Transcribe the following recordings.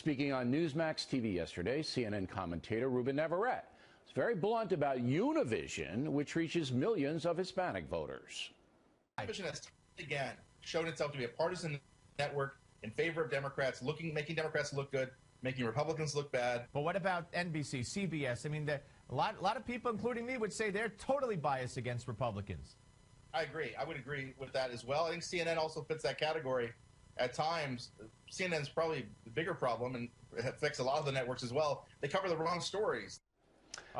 Speaking on Newsmax TV yesterday, CNN commentator Ruben Navarrette was very blunt about Univision, which reaches millions of Hispanic voters. Univision has again shown itself to be a partisan network in favor of Democrats, looking making Democrats look good, making Republicans look bad. But what about NBC, CBS? I mean, the, a lot, a lot of people, including me, would say they're totally biased against Republicans. I agree. I would agree with that as well. I think CNN also fits that category. At times, CNN's probably the bigger problem and affects a lot of the networks as well. They cover the wrong stories.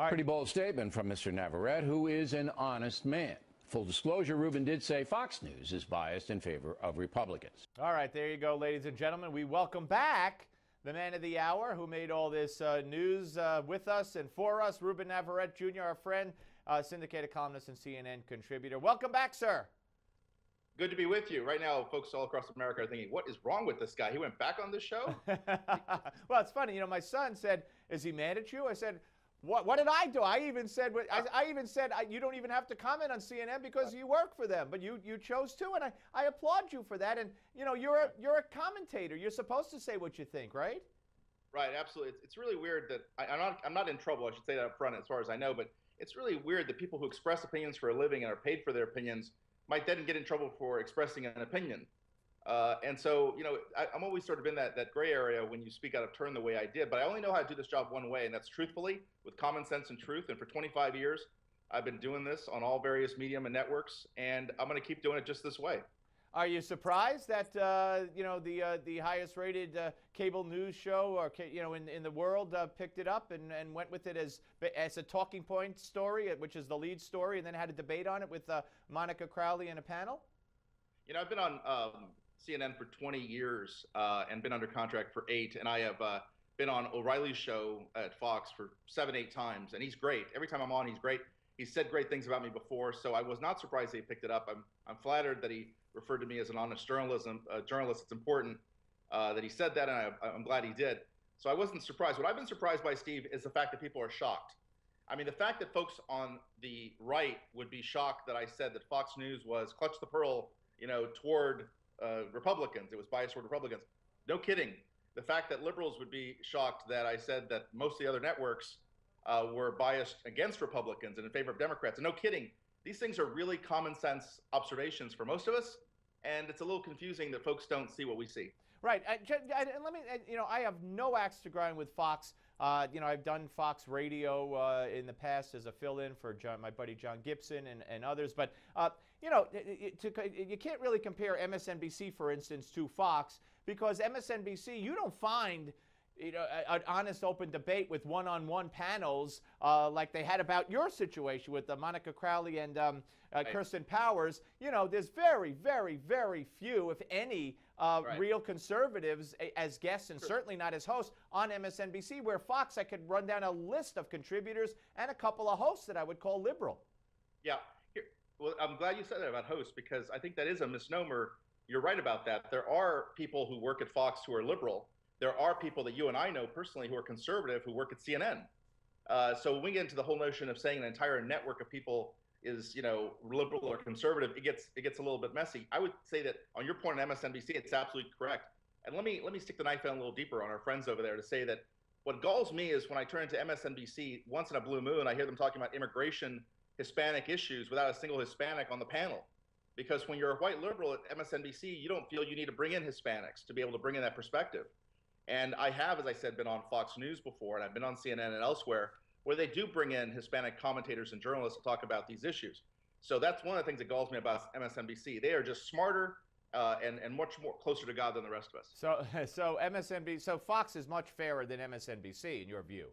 Pretty bold statement from Mr. Navarrette, who is an honest man. Full disclosure, Ruben did say Fox News is biased in favor of Republicans. All right, there you go, ladies and gentlemen. We welcome back the man of the hour who made all this uh, news uh, with us and for us, Ruben Navarrette Jr., our friend, uh, syndicated columnist and CNN contributor. Welcome back, sir. Good to be with you. Right now, folks all across America are thinking, what is wrong with this guy? He went back on this show? well, it's funny. You know, my son said, Is he mad at you? I said, what, what did I do? I even said I, ah. I even said I, you don't even have to comment on CNN because ah. you work for them, but you, you chose to, and I, I applaud you for that. And you know you're a, you're a commentator. You're supposed to say what you think, right? Right, absolutely. It's, it's really weird that I, I'm not I'm not in trouble. I should say that up front, as far as I know. But it's really weird that people who express opinions for a living and are paid for their opinions might then get in trouble for expressing an opinion. Uh, and so, you know, I, am always sort of in that, that gray area when you speak out of turn the way I did. But I only know how to do this job one way, and that's truthfully, with common sense and truth. And for 25 years, I've been doing this on all various medium and networks, and I'm going to keep doing it just this way. Are you surprised that uh, you know the uh, the highest rated uh, cable news show or you know in, in the world uh, picked it up and, and went with it as as a talking point story, which is the lead story, and then had a debate on it with uh, Monica Crowley in a panel? You know, I've been on um, CNN for 20 years uh, and been under contract for eight, and I have uh, been on O'Reilly's show at Fox for seven, eight times, and he's great. Every time I'm on, he's great. He's said great things about me before, so I was not surprised that he picked it up. I'm, I'm flattered that he referred to me as an honest journalism uh, journalist. It's important uh, that he said that, and I, I'm glad he did. So I wasn't surprised. What I've been surprised by, Steve, is the fact that people are shocked. I mean, the fact that folks on the right would be shocked that I said that Fox News was clutch the pearl, you know, toward uh, Republicans. It was biased toward Republicans. No kidding. The fact that liberals would be shocked that I said that most of the other networks uh, were biased against Republicans and in favor of Democrats. And no kidding. These things are really common sense observations for most of us. And it's a little confusing that folks don't see what we see. Right. And let me, you know, I have no axe to grind with Fox. Uh, you know, I've done Fox Radio uh, in the past as a fill-in for John, my buddy John Gibson and, and others. But uh, you know, to, you can't really compare MSNBC, for instance, to Fox because MSNBC, you don't find you know, an honest, open debate with one-on-one panels uh, like they had about your situation with uh, Monica Crowley and um, uh, right. Kirsten Powers. You know, there's very, very, very few, if any, uh, right. real conservatives as guests and sure. certainly not as hosts on MSNBC. Where Fox, I could run down a list of contributors and a couple of hosts that I would call liberal. Yeah. Here, well, I'm glad you said that about hosts because I think that is a misnomer. You're right about that. There are people who work at Fox who are liberal there are people that you and I know personally who are conservative who work at CNN. Uh, so when we get into the whole notion of saying an entire network of people is you know liberal or conservative, it gets it gets a little bit messy. I would say that on your point on MSNBC, it's absolutely correct. And let me let me stick the knife in a little deeper on our friends over there to say that what galls me is when I turn to MSNBC once in a blue moon, I hear them talking about immigration, Hispanic issues without a single Hispanic on the panel. Because when you're a white liberal at MSNBC, you don't feel you need to bring in Hispanics to be able to bring in that perspective. And I have, as I said, been on Fox News before, and I've been on CNN and elsewhere, where they do bring in Hispanic commentators and journalists to talk about these issues. So that's one of the things that galls me about MSNBC. They are just smarter uh, and and much more closer to God than the rest of us. So so MSNBC, so Fox is much fairer than MSNBC in your view.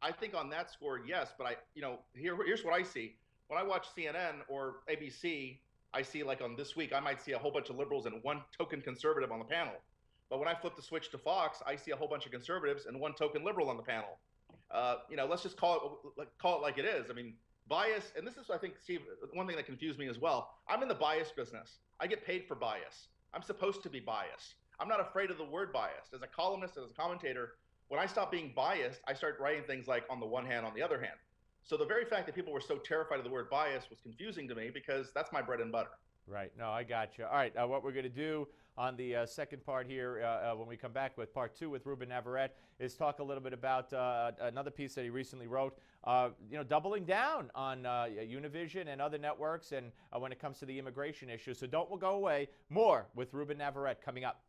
I think on that score, yes. But I, you know, here here's what I see when I watch CNN or ABC. I see like on this week, I might see a whole bunch of liberals and one token conservative on the panel. But when I flip the switch to Fox, I see a whole bunch of conservatives and one token liberal on the panel. Uh, you know, let's just call it call it like it is. I mean, bias, and this is I think Steve, one thing that confused me as well. I'm in the bias business. I get paid for bias. I'm supposed to be biased. I'm not afraid of the word biased. As a columnist, as a commentator, when I stop being biased, I start writing things like on the one hand, on the other hand. So the very fact that people were so terrified of the word bias was confusing to me because that's my bread and butter. Right. No, I got you. All right. Uh, what we're going to do on the uh, second part here uh, uh, when we come back with part two with Ruben Navarrette is talk a little bit about uh, another piece that he recently wrote. Uh, you know, doubling down on Univision and other networks, and when it comes to the immigration issue. So don't go away. More with Ruben Navarrette coming up.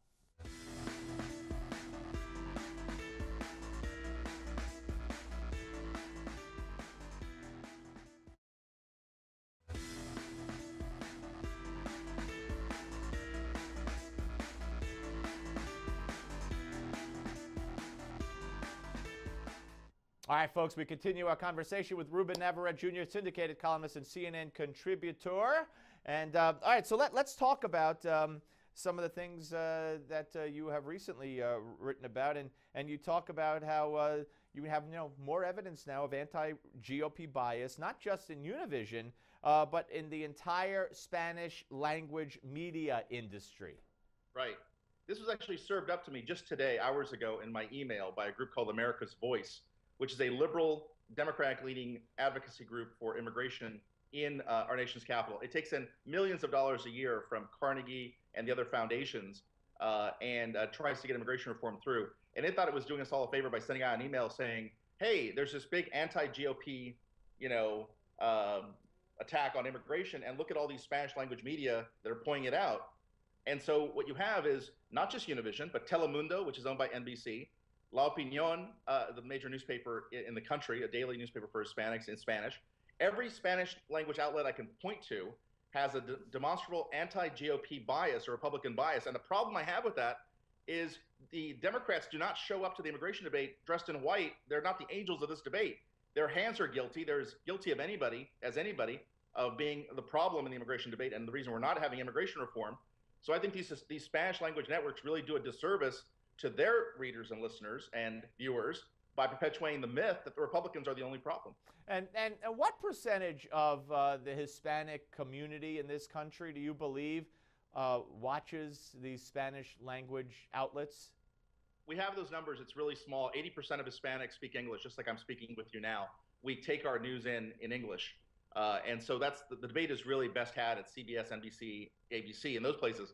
All right, folks, we continue our conversation with Ruben Navarrette Jr., syndicated columnist and CNN contributor. And uh, all right, so let, us talk about um, some of the things uh, that uh, you have recently uh, written about. And, and you talk about how uh, you have you know, more evidence now of anti GOP bias, not just in Univision, uh, but in the entire Spanish language media industry. Right. This was actually served up to me just today, hours ago, in my email by a group called America's Voice which is a liberal, Democratic leading advocacy group for immigration in uh, our nation's capital. It takes in millions of dollars a year from Carnegie and the other foundations uh, and uh, tries to get immigration reform through. And it thought it was doing us all a favor by sending out an email saying, "Hey, there's this big anti-GOP, you know, um, attack on immigration, and look at all these Spanish language media that are pointing it out." And so what you have is not just Univision, but Telemundo, which is owned by NBC, La Opinión, uh, the major newspaper in the country, a daily newspaper for Hispanics in Spanish. Every Spanish language outlet I can point to has a de- demonstrable anti GOP bias or Republican bias. And the problem I have with that is the Democrats do not show up to the immigration debate dressed in white. They're not the angels of this debate. Their hands are guilty. They're as guilty of anybody as anybody of being the problem in the immigration debate and the reason we're not having immigration reform. So I think these these Spanish language networks really do a disservice to their readers and listeners and viewers by perpetuating the myth that the Republicans are the only problem. And, and, and what percentage of uh, the Hispanic community in this country do you believe uh, watches these Spanish language outlets? We have those numbers. It's really small. 80% of Hispanics speak English, just like I'm speaking with you now. We take our news in in English. Uh, and so that's the, the debate is really best had at CBS, NBC, ABC, and those places.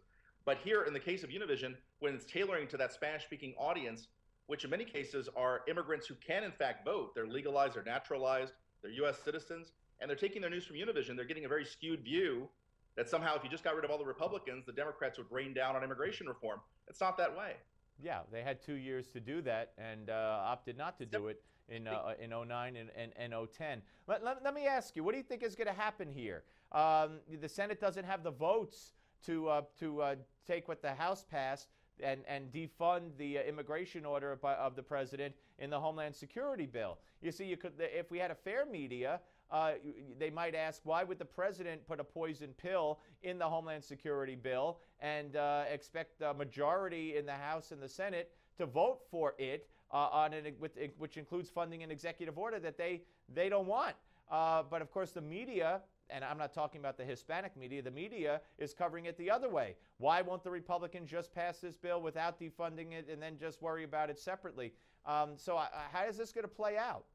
But here, in the case of Univision, when it's tailoring to that Spanish speaking audience, which in many cases are immigrants who can, in fact, vote, they're legalized, they're naturalized, they're U.S. citizens, and they're taking their news from Univision, they're getting a very skewed view that somehow if you just got rid of all the Republicans, the Democrats would rain down on immigration reform. It's not that way. Yeah, they had two years to do that and uh, opted not to do it in, uh, in 09 and, and, and 010. Let, let, let, me ask you, what do you think is going to happen here? Um, the Senate doesn't have the votes to, uh, to uh, take what the House passed and, and defund the uh, immigration order of, of, the president in the Homeland Security bill. You see, you could, if we had a fair media, uh, they might ask, why would the president put a poison pill in the Homeland Security bill and uh, expect the majority in the House and the Senate to vote for it, uh, on an, with, which includes funding an executive order that they, they don't want? Uh, but of course, the media and I'm not talking about the Hispanic media, the media is covering it the other way. Why won't the Republicans just pass this bill without defunding it and then just worry about it separately? Um, so, uh, how is this going to play out?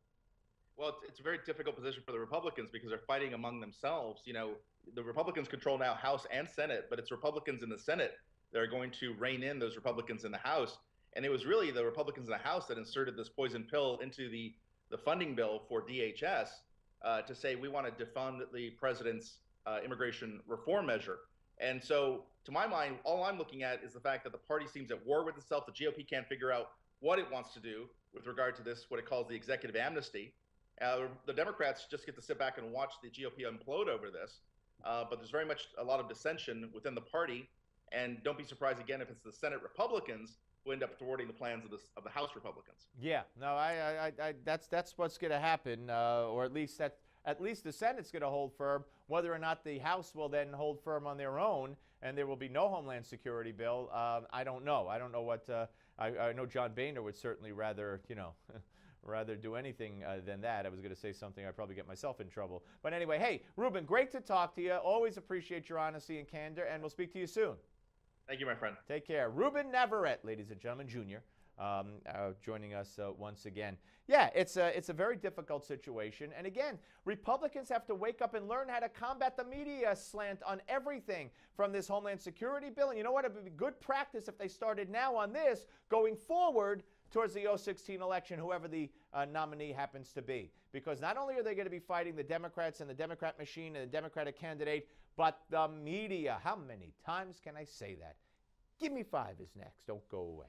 Well, it's, it's, a very difficult position for the Republicans because they're fighting among themselves. You know, the Republicans control now House and Senate, but it's Republicans in the Senate that are going to rein in those Republicans in the House. And it was really the Republicans in the House that inserted this poison pill into the, the funding bill for DHS uh, to say we want to defund the president's uh, immigration reform measure. And so, to my mind, all I'm looking at is the fact that the party seems at war with itself. The GOP can't figure out what it wants to do with regard to this, what it calls the executive amnesty. Uh, the Democrats just get to sit back and watch the GOP implode over this. Uh, but there's very much a lot of dissension within the party. And don't be surprised again if it's the Senate Republicans who end up thwarting the plans of the, of the House Republicans. Yeah, no, I, I, I that's that's what's going to happen, uh, or at least that at least the Senate's going to hold firm. Whether or not the House will then hold firm on their own, and there will be no Homeland Security bill, um, I don't know. I don't know what. Uh, I, I, know John Boehner would certainly rather, you know. rather do anything uh, than that. I was going to say something, I'd probably get myself in trouble. But anyway, hey, Ruben, great to talk to you. Always appreciate your honesty and candor, and we'll speak to you soon. Thank you, my friend. Take care. Ruben Navarrette, ladies and gentlemen, Jr., um, uh, joining us uh, once again. Yeah, it's a, it's a very difficult situation. And again, Republicans have to wake up and learn how to combat the media slant on everything from this Homeland Security bill. And you know what? It would be good practice if they started now on this going forward towards the 016 election, whoever the uh, nominee happens to be. Because not only are they going to be fighting the Democrats and the Democrat machine and the Democratic candidate, but the media. How many times can I say that? Give me five is next. Don't go away.